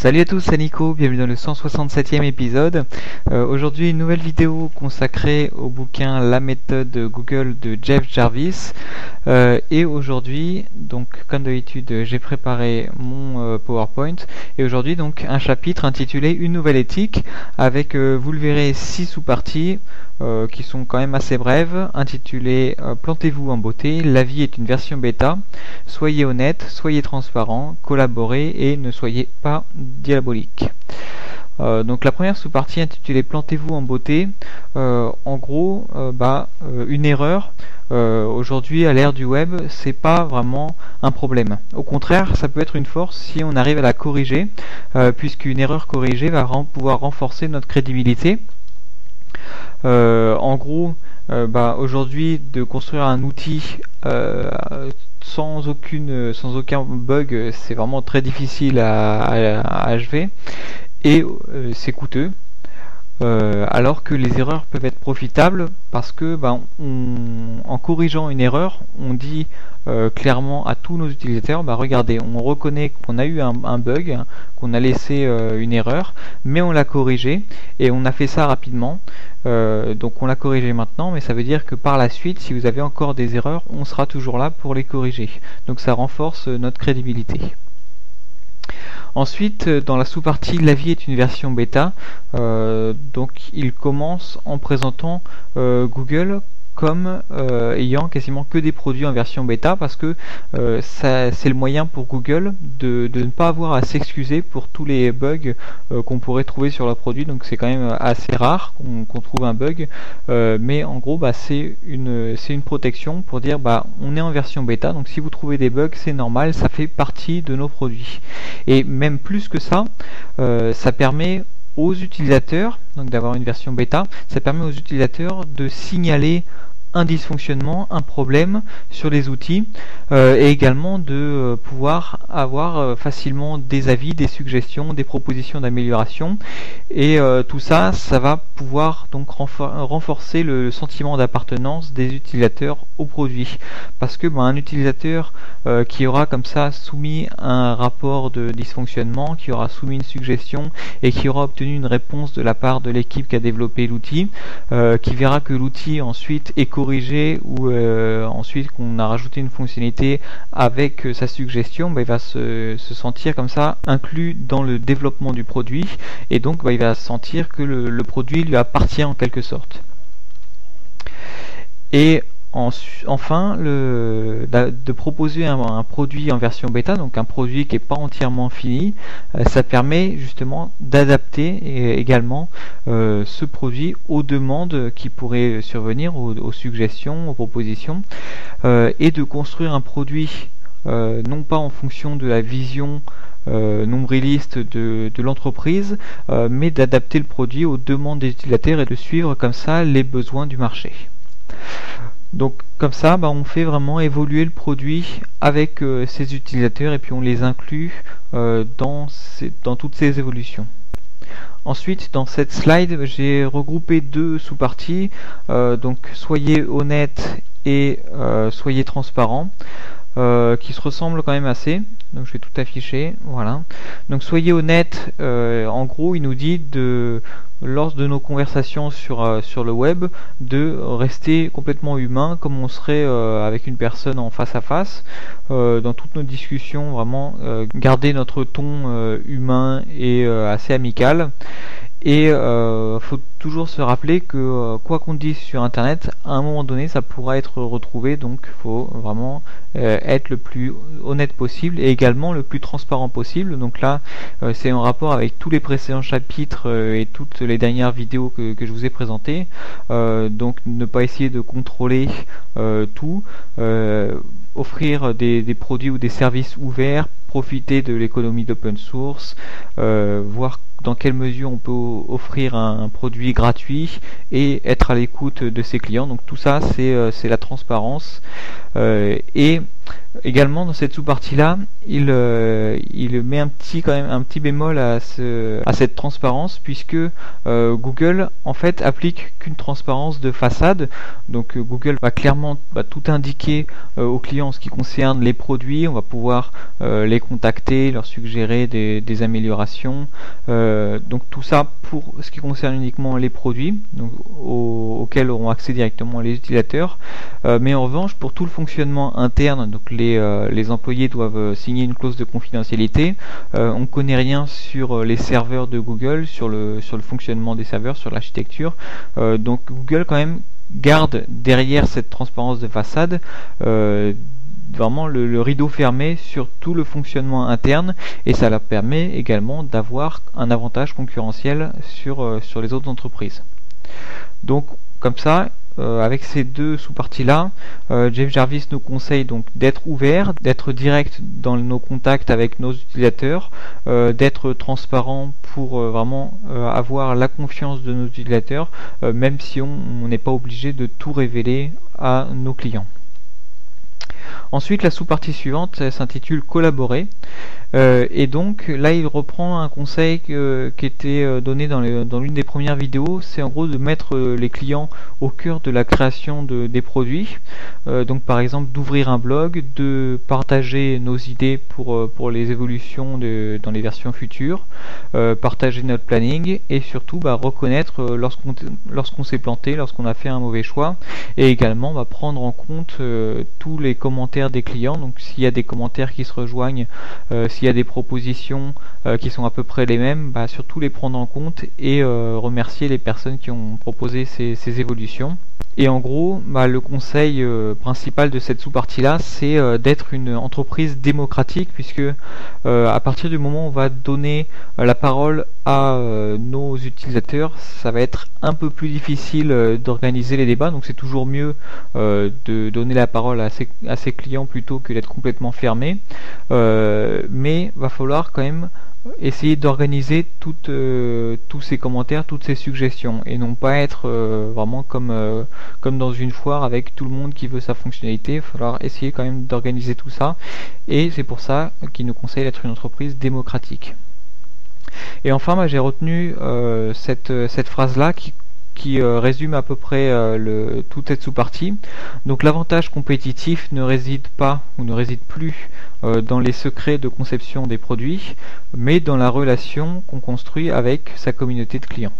Salut à tous, c'est Nico, bienvenue dans le 167e épisode. Euh, aujourd'hui, une nouvelle vidéo consacrée au bouquin La méthode Google de Jeff Jarvis. Euh, et aujourd'hui, donc comme d'habitude, j'ai préparé mon euh, PowerPoint. Et aujourd'hui, donc un chapitre intitulé Une nouvelle éthique avec, vous le verrez, six sous-parties. qui sont quand même assez brèves, intitulées Plantez-vous en beauté, la vie est une version bêta, soyez honnête, soyez transparent, collaborez et ne soyez pas diabolique. Euh, donc la première sous-partie intitulée Plantez-vous en beauté, euh, en gros, euh, bah, une erreur aujourd'hui à l'ère du web, c'est pas vraiment un problème. Au contraire, ça peut être une force si on arrive à la corriger, puisqu'une erreur corrigée va pouvoir renforcer notre crédibilité. en gros, bah, aujourd'hui, de construire un outil sans aucune sans aucun bug c'est vraiment très difficile à, achever. Et euh, c'est coûteux euh, alors que les erreurs peuvent être profitables parce que ben, en corrigeant une erreur on dit euh, clairement à tous nos utilisateurs bah regardez on reconnaît qu'on a eu un, bug qu'on a laissé une erreur mais on l'a corrigé et on a fait ça rapidement euh, donc on l'a corrigé maintenant, mais ça veut dire que par la suite, si vous avez encore des erreurs, on sera toujours là pour les corriger. Donc ça renforce euh, notre crédibilité. Ensuite, euh, dans la sous-partie La vie est une version bêta, donc il commence en présentant Google comme euh, ayant quasiment que des produits en version bêta parce que euh, c'est le moyen pour Google de, ne pas avoir à s'excuser pour tous les bugs euh, qu'on pourrait trouver sur leur produit donc c'est quand même assez rare qu'on trouve un bug. Mais en gros bah, c'est une, une protection pour dire bah on est en version bêta. Donc si vous trouvez des bugs c'est normal. Ça fait partie de nos produits. Et même plus que ça ça permet aux utilisateurs, donc d'avoir une version bêta, ça permet aux utilisateurs de signaler un dysfonctionnement, un problème sur les outils euh, et également de euh, pouvoir avoir euh, facilement des avis, des suggestions, des propositions d'amélioration. Et tout ça, ça va pouvoir donc renforcer le sentiment d'appartenance des utilisateurs au produit parce que ben, un utilisateur qui aura comme ça soumis un rapport de dysfonctionnement, qui aura soumis une suggestion et qui aura obtenu une réponse de la part de l'équipe qui a développé l'outil, qui verra que l'outil ensuite est corrigé ou euh, ensuite qu'on a rajouté une fonctionnalité avec euh, sa suggestion, bah, il va se, sentir comme ça inclus dans le développement du produit et donc bah, il va sentir que le produit lui appartient en quelque sorte. Et enfin, de proposer un, produit en version bêta, donc un produit qui n'est pas entièrement fini, euh, ça permet justement d'adapter également euh, ce produit aux demandes qui pourraient survenir, aux, suggestions, aux propositions, euh, et de construire un produit non pas en fonction de la vision nombriliste de l'entreprise, mais d'adapter le produit aux demandes des utilisateurs et de suivre comme ça les besoins du marché. Donc comme ça, bah, on fait vraiment évoluer le produit avec euh, ses utilisateurs et puis on les inclut euh, dans, toutes ces évolutions. Ensuite, dans cette slide, j'ai regroupé deux sous-parties. Euh, donc, soyez honnête et soyez transparent, qui se ressemblent quand même assez. Donc, je vais tout afficher. Voilà. Donc, soyez honnête. en gros, il nous dit de lors de nos conversations sur, euh, sur le web de rester complètement humain comme on serait euh, avec une personne en face à face euh, dans toutes nos discussions vraiment garder notre ton humain et assez amical et euh, faut toujours se rappeler que euh, quoi qu'on dise sur internet, à un moment donné ça pourra être retrouvé, donc faut vraiment euh, être le plus honnête possible et également le plus transparent possible. Donc là euh, c'est en rapport avec tous les précédents chapitres et toutes les dernières vidéos que, que je vous ai présentées. donc ne pas essayer de contrôler tout, offrir des, des produits ou des services ouverts, profiter de l'économie d'open source, voir dans quelle mesure on peut offrir un, produit gratuit et être à l'écoute de ses clients. Donc tout ça, c'est la transparence. et également dans cette sous-partie là, il, il met un petit quand même un petit bémol à, ce, à cette transparence puisque Google en fait applique qu'une transparence de façade. Donc Google va clairement tout indiquer aux clients en ce qui concerne les produits. On va pouvoir les contacter, leur suggérer des, améliorations. Euh, donc tout ça pour ce qui concerne uniquement les produits auxquels auront accès directement les utilisateurs. Euh, mais en revanche, pour tout le fonctionnement interne, donc les, euh, employés doivent signer une clause de confidentialité. on ne connaît rien sur les serveurs de Google, sur le, sur le fonctionnement des serveurs, sur l'architecture. donc Google quand même garde derrière cette transparence de façade vraiment le, rideau fermé sur tout le fonctionnement interne et ça leur permet également d'avoir un avantage concurrentiel sur, euh, sur les autres entreprises. Donc comme ça, euh, avec ces deux sous-parties là, euh, Jeff Jarvis nous conseille donc d'être ouvert, d'être direct dans nos contacts avec nos utilisateurs, d'être transparent pour vraiment avoir la confiance de nos utilisateurs, même si on n'est pas obligé de tout révéler à nos clients. Ensuite, la sous-partie suivante s'intitule Collaborer. Euh, et donc là, il reprend un conseil qui était euh, donné dans l'une des premières vidéos. C'est en gros de mettre euh, les clients au cœur de la création des produits. donc par exemple d'ouvrir un blog, de partager nos idées pour, pour les évolutions de, dans les versions futures, partager notre planning et surtout bah, reconnaître lorsqu'on lorsqu'on s'est planté, lorsqu'on a fait un mauvais choix et également bah, prendre en compte tous les commentaires des clients. Donc s'il y a des commentaires qui se rejoignent, s'il y a des propositions euh, qui sont à peu près les mêmes, bah, surtout les prendre en compte et euh, remercier les personnes qui ont proposé ces, évolutions. Et en gros, bah, le conseil euh, principal de cette sous-partie-là, c'est d'être une entreprise démocratique, puisque à partir du moment où on va donner la parole à nos utilisateurs, ça va être un peu plus difficile d'organiser les débats. Donc c'est toujours mieux de donner la parole à ses, à ses clients plutôt que d'être complètement fermé. mais va falloir quand même essayer d'organiser euh, tous ces commentaires, toutes ces suggestions et non pas être euh, vraiment comme, euh, comme dans une foire avec tout le monde qui veut sa fonctionnalité. Il va falloir essayer quand même d'organiser tout ça et c'est pour ça qu'il nous conseille d'être une entreprise démocratique. Et enfin, j'ai retenu cette, cette phrase-là qui qui euh, résume à peu près euh, le, toute cette sous-partie. Donc l'avantage compétitif ne réside pas ou ne réside plus euh, dans les secrets de conception des produits, mais dans la relation qu'on construit avec sa communauté de clients.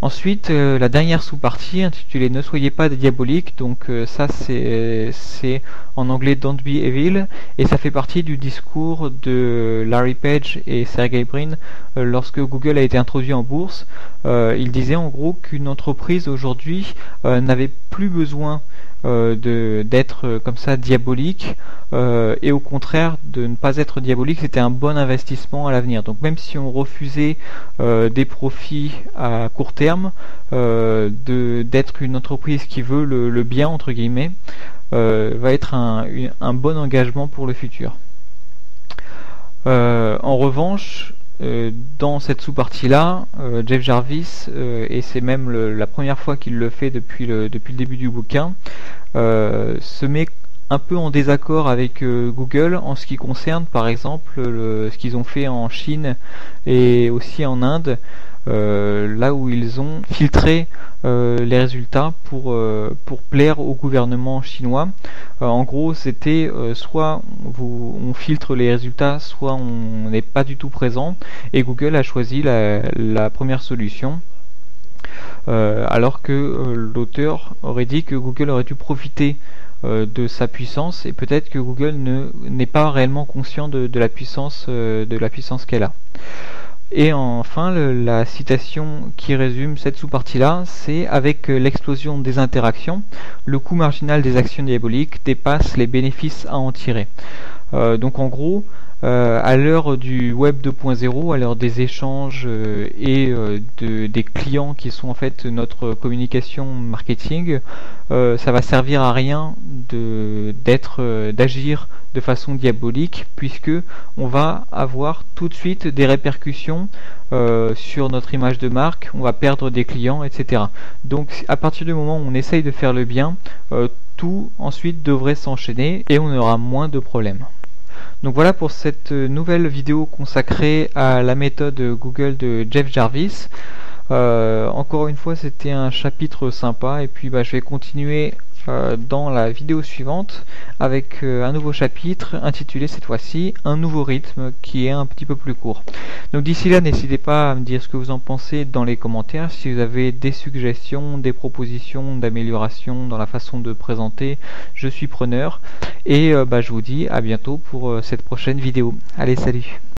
Ensuite, euh, la dernière sous-partie intitulée Ne soyez pas des diaboliques, donc euh, ça c'est en anglais Don't be evil, et ça fait partie du discours de Larry Page et Sergey Brin euh, lorsque Google a été introduit en bourse. il disait en gros qu'une entreprise aujourd'hui n'avait plus besoin euh, d'être euh, comme ça diabolique euh, et au contraire de ne pas être diabolique c'était un bon investissement à l'avenir. Donc même si on refusait des profits à court terme d'être une entreprise qui veut le, bien entre guillemets va être un, un, bon engagement pour le futur. En revanche dans cette sous-partie-là, Jeff Jarvis, et c'est même la première fois qu'il le fait depuis le, depuis le début du bouquin, euh, se met un peu en désaccord avec euh, Google en ce qui concerne par exemple ce qu'ils ont fait en Chine et aussi en Inde, euh, là où ils ont filtré les résultats pour, pour plaire au gouvernement chinois. en gros, c'était soit on filtre les résultats, soit on n'est pas du tout présent, et Google a choisi la première solution. Euh, alors que euh, l'auteur aurait dit que Google aurait dû profiter euh, de sa puissance et peut-être que Google n'est pas réellement conscient de, la puissance de la puissance qu'elle a. Et enfin, la citation qui résume cette sous-partie-là, c'est avec l'explosion des interactions, le coût marginal des actions diaboliques dépasse les bénéfices à en tirer. donc en gros, Euh, à l'heure du web 2.0, à l'heure des échanges euh, et euh, des clients qui sont en fait notre communication marketing, ça va servir à rien d'être, d'agir de façon diabolique puisque on va avoir tout de suite des répercussions sur notre image de marque, on va perdre des clients, etc. Donc à partir du moment où on essaye de faire le bien, tout ensuite devrait s'enchaîner et on aura moins de problèmes. Donc voilà pour cette nouvelle vidéo consacrée à la méthode Google de Jeff Jarvis. Euh, encore une fois c'était un chapitre sympa et puis bah, je vais continuer euh, dans la vidéo suivante avec euh, un nouveau chapitre intitulé cette fois-ci un nouveau rythme qui est un petit peu plus court. Donc d'ici là n'hésitez pas à me dire ce que vous en pensez dans les commentaires si vous avez des suggestions, des propositions d'amélioration dans la façon de présenter, je suis preneur et euh, bah, je vous dis à bientôt pour cette prochaine vidéo. Allez salut